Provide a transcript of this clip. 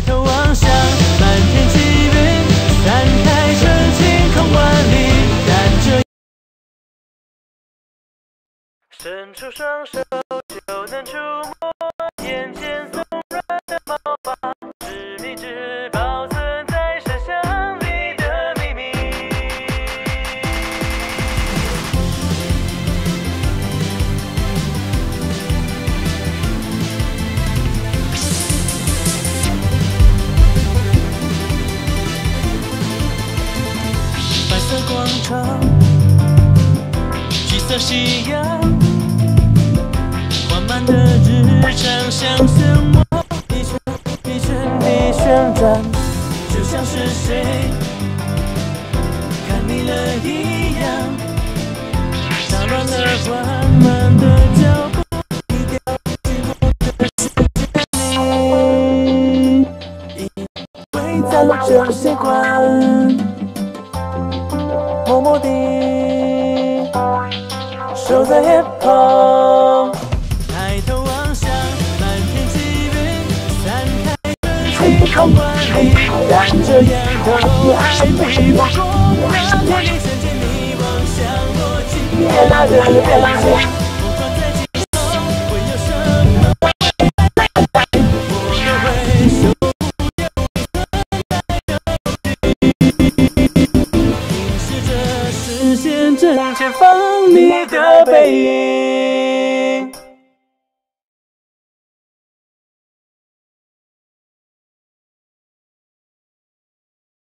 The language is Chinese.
抬头望向满天积云，散开成晴空万里。看着，伸出双手色广场，橘色夕阳，缓慢的日常像漩涡，一圈一圈地旋转，就像是谁看腻了一样，打乱了缓慢的脚步，你掉进我守在夜旁，抬头望向满天积云，散开的晴空万里，看着仰头海碧波光亮，天地瞬间你望向我，今夜那热烈着视线正前方你的背影。